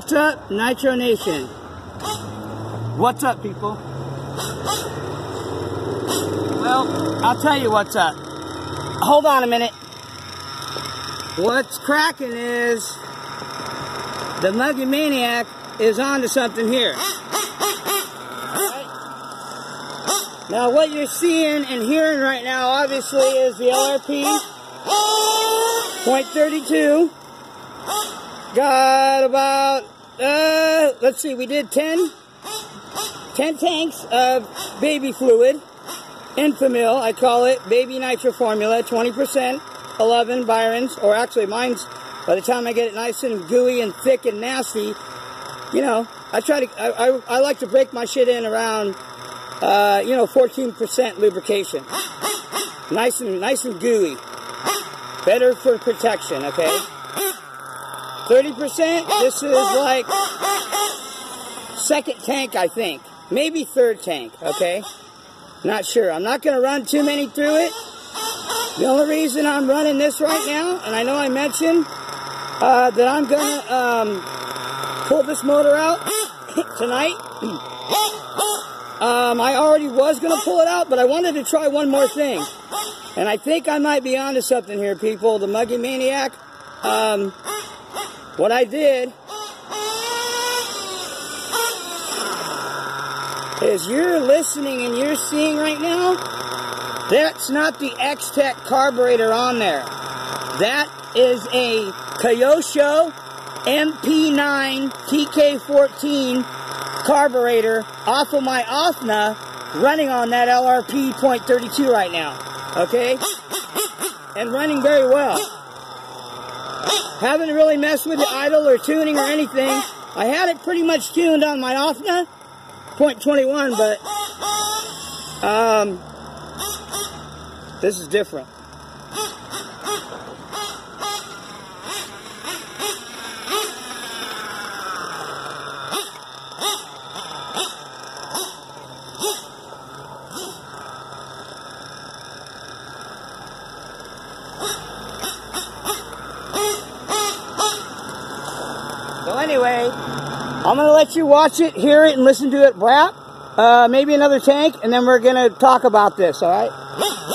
What's up, Nitro Nation? What's up, people? Well, I'll tell you what's up. Hold on a minute. What's cracking is the Muggy Maniac is onto something here. Now, what you're seeing and hearing right now, obviously, is the LRP .32 Got about, uh, let's see, we did 10, 10 tanks of baby fluid, Enfamil, I call it, baby nitro formula, 20%, 11 Byron's, or actually mine's, by the time I get it nice and gooey and thick and nasty, you know, I try to, I, I, I like to break my shit in around, uh, you know, 14% lubrication. Nice and, nice and gooey. Better for protection, okay? 30%, this is like second tank, I think. Maybe third tank, okay? Not sure. I'm not going to run too many through it. The only reason I'm running this right now, and I know I mentioned uh, that I'm going to um, pull this motor out tonight. Um, I already was going to pull it out, but I wanted to try one more thing. And I think I might be onto something here, people. The Muggy Maniac. Um, what I did is you're listening and you're seeing right now, that's not the X-Tech carburetor on there. That is a Kyosho MP9 TK14 carburetor off of my OFNA running on that LRP .32 right now. Okay? And running very well. Haven't really messed with the idle or tuning or anything. I had it pretty much tuned on my OFNA, .21, but um, this is different. I'm going to let you watch it, hear it, and listen to it rap. Uh, maybe another tank, and then we're going to talk about this, all right?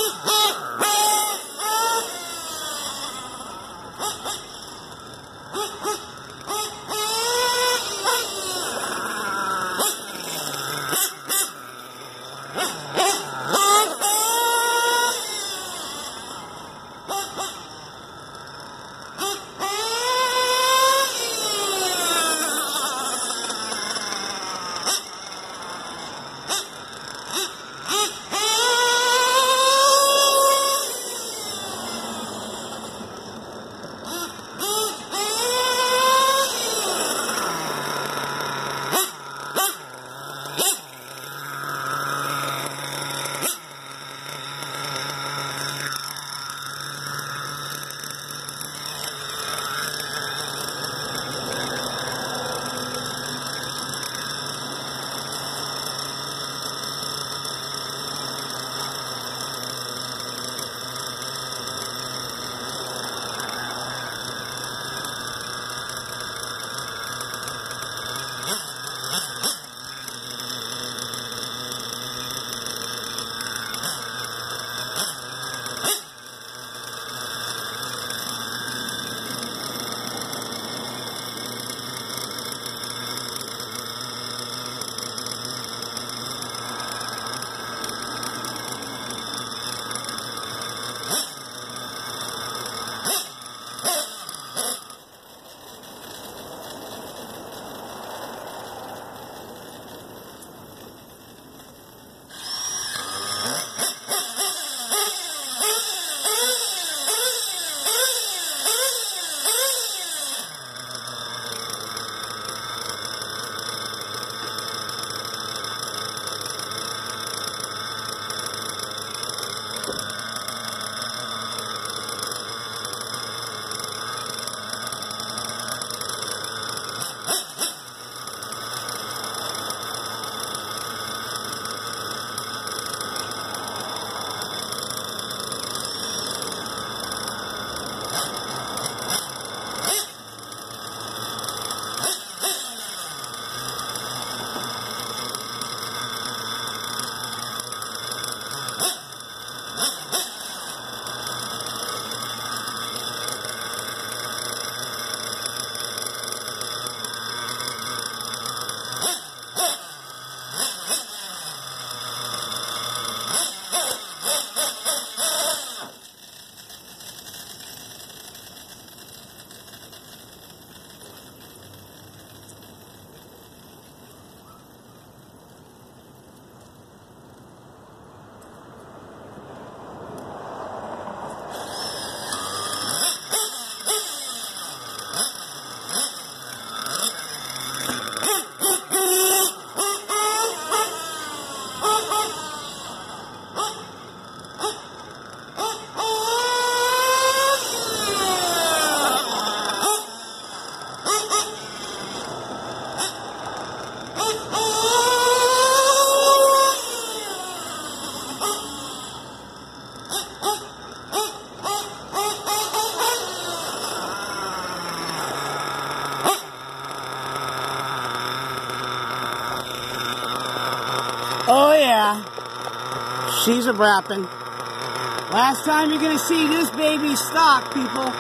She's a brapping. Last time you're gonna see this baby stock, people.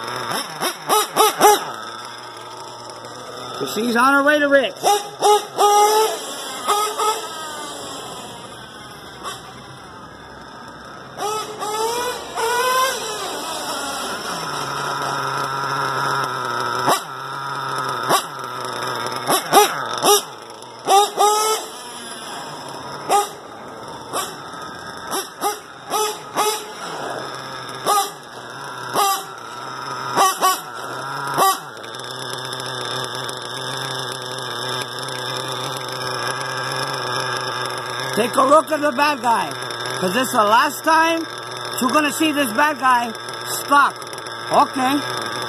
So she's on her way to Rick. Take a look at the bad guy. Because this is the last time you're going to see this bad guy stuck. Okay.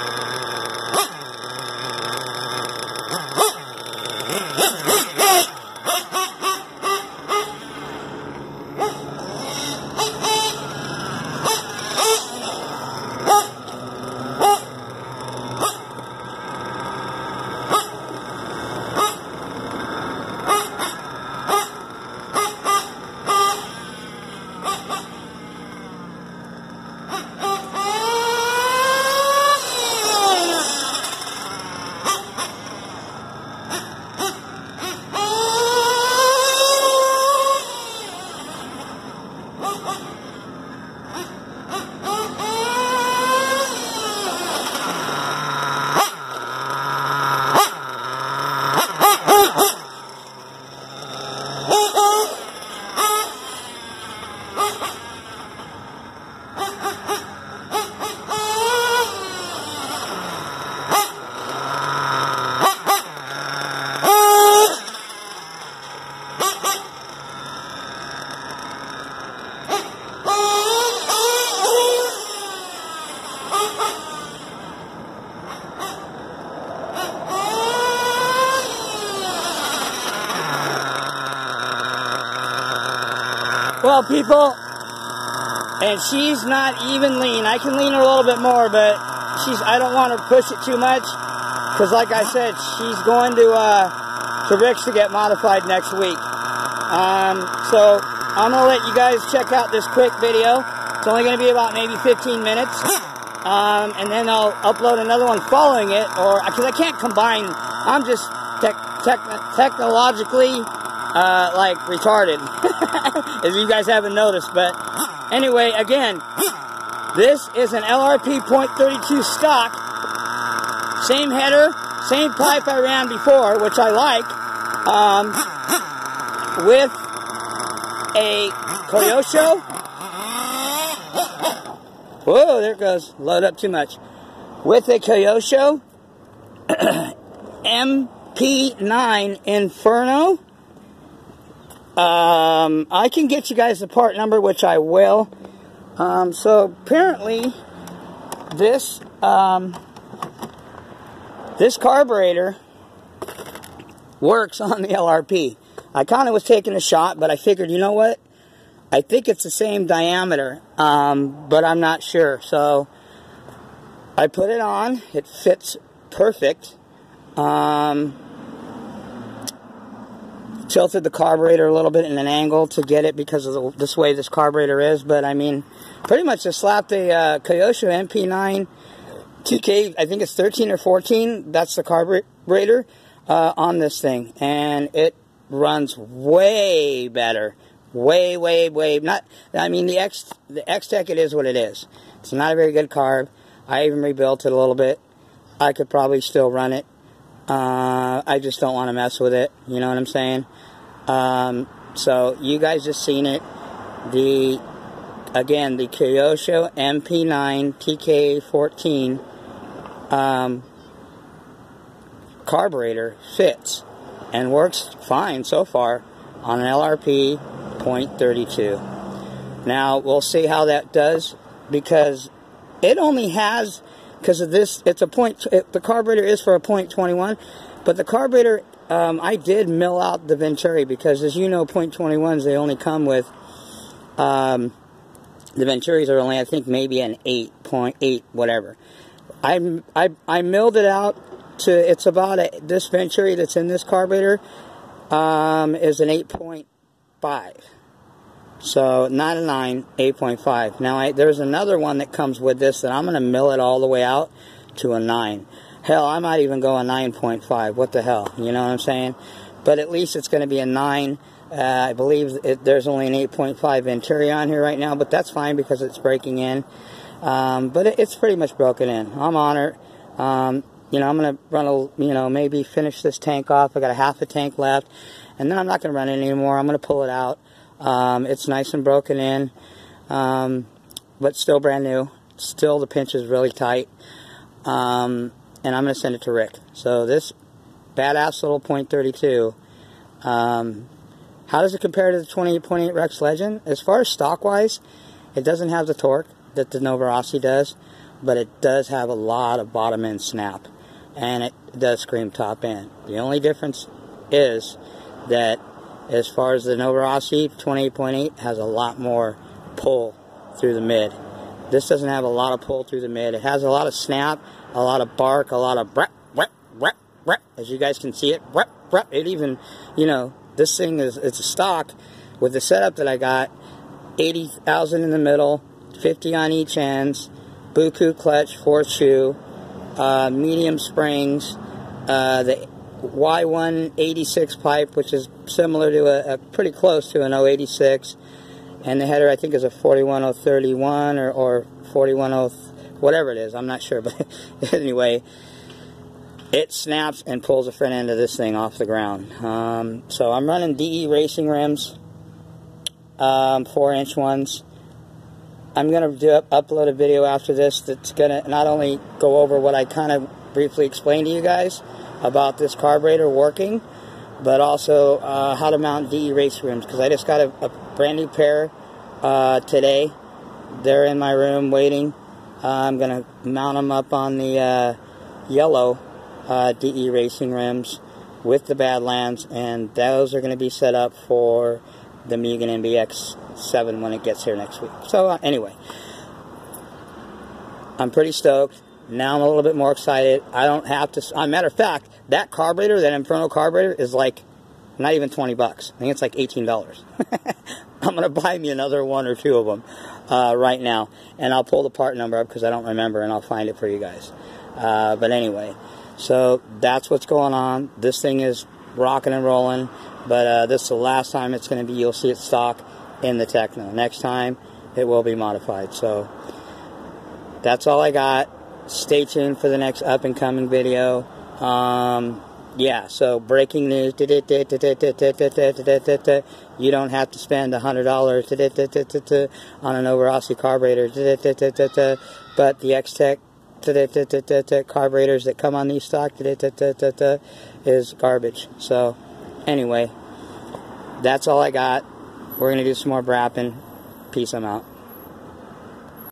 People, and she's not even lean. I can lean her a little bit more, but she's. I don't want to push it too much because, like I said, she's going to uh, to Rick's to get modified next week. Um, so I'm gonna let you guys check out this quick video. It's only gonna be about maybe 15 minutes, um, and then I'll upload another one following it, or because I can't combine. I'm just tech, tech, technologically uh, like retarded, as you guys haven't noticed. But anyway, again, this is an LRP .32 stock, same header, same pipe I ran before, which I like, um, with a Kyosho. Whoa, there it goes. Load up too much. With a Kyosho MP9 Inferno. Um, I can get you guys the part number, which I will. Um, so apparently, this um, this carburetor works on the LRP. I kind of was taking a shot, but I figured, you know what? I think it's the same diameter, um, but I'm not sure. So I put it on. It fits perfect. Um, tilted the carburetor a little bit in an angle to get it because of the, this way this carburetor is. But I mean, pretty much just slapped a uh, Kyosho MP9 TK, I think it's 13 or 14, that's the carburetor uh, on this thing. And it runs way better. Way, way, way. Not, I mean, the X, the X-Tech, it is what it is. It's not a very good carb. I even rebuilt it a little bit. I could probably still run it. Uh, I just don't want to mess with it. You know what I'm saying? Um, so you guys just seen it. The again the Kyosho MP9 TK14 um, carburetor fits and works fine so far on an LRP .32. Now we'll see how that does because it only has because of this it's a point it, the carburetor is for a point 21 but the carburetor um, I did mill out the Venturi because as you know point 21s they only come with Um, the Venturis are only, I think, maybe an 8.8, whatever. I, I, I milled it out to, it's about, a, this Venturi that's in this carburetor um, is an 8.5. So, not a 9, 8.5. Now, I, there's another one that comes with this that I'm going to mill it all the way out to a 9. Hell, I might even go a 9.5. What the hell? You know what I'm saying? But at least it's going to be a 9. Uh, I believe it, there's only an 8.5 Venturi on here right now, but that's fine because it's breaking in. Um, but it, it's pretty much broken in. I'm on it. Um, you know, I'm going to run a, you know, maybe finish this tank off. I got a half a tank left. And then I'm not going to run it anymore. I'm going to pull it out. Um, it's nice and broken in, um, but still brand new. Still the pinch is really tight. Um, and I'm going to send it to Rick. So this badass little .32, um, how does it compare to the 28.8 Rex Legend? As far as stock-wise, it doesn't have the torque that the Novarossi does, but it does have a lot of bottom end snap, and it does scream top end. The only difference is that as far as the Novarossi 28.8 has a lot more pull through the mid. This doesn't have a lot of pull through the mid. It has a lot of snap, a lot of bark, a lot of brep, brep, brep, brep. As you guys can see it. It even, you know, this thing is, it's a stock with the setup that I got. 80,000 in the middle, 50 on each ends, Buku clutch, fourth shoe, uh, medium springs, uh, the Y186 pipe, which is similar to a, a, pretty close to an 086, and the header I think is a 41031 or, or 410, whatever it is, I'm not sure, but anyway, it snaps and pulls the front end of this thing off the ground. Um, so I'm running DE racing rims, um, 4 inch ones. I'm going to do upload a video after this that's going to not only go over what I kind of briefly explained to you guys, about this carburetor working, but also uh, how to mount DE race rims because I just got a, a brand new pair uh, today. They're in my room waiting. Uh, I'm going to mount them up on the uh, yellow uh, DE racing rims with the Badlands, and those are going to be set up for the Mugen MBX 7 when it gets here next week. So, uh, anyway, I'm pretty stoked. Now I'm a little bit more excited. I don't have to. A matter of fact, that carburetor, that Inferno carburetor, is like not even 20 bucks. I think it's like $18. I'm going to buy me another one or two of them uh, right now. And I'll pull the part number up because I don't remember and I'll find it for you guys. Uh, but anyway, so that's what's going on. This thing is rocking and rolling. But uh, this is the last time it's going to be, you'll see it stock in the Tekno. Next time, it will be modified. So that's all I got stay tuned for the next up and coming video. Um, yeah, so breaking news. You don't have to spend a hundred dollars on an Novarossi carburetor, but the X-Tech carburetors that come on these stock is garbage. So, anyway, that's all I got. We're gonna do some more brapping. Peace. I'm out.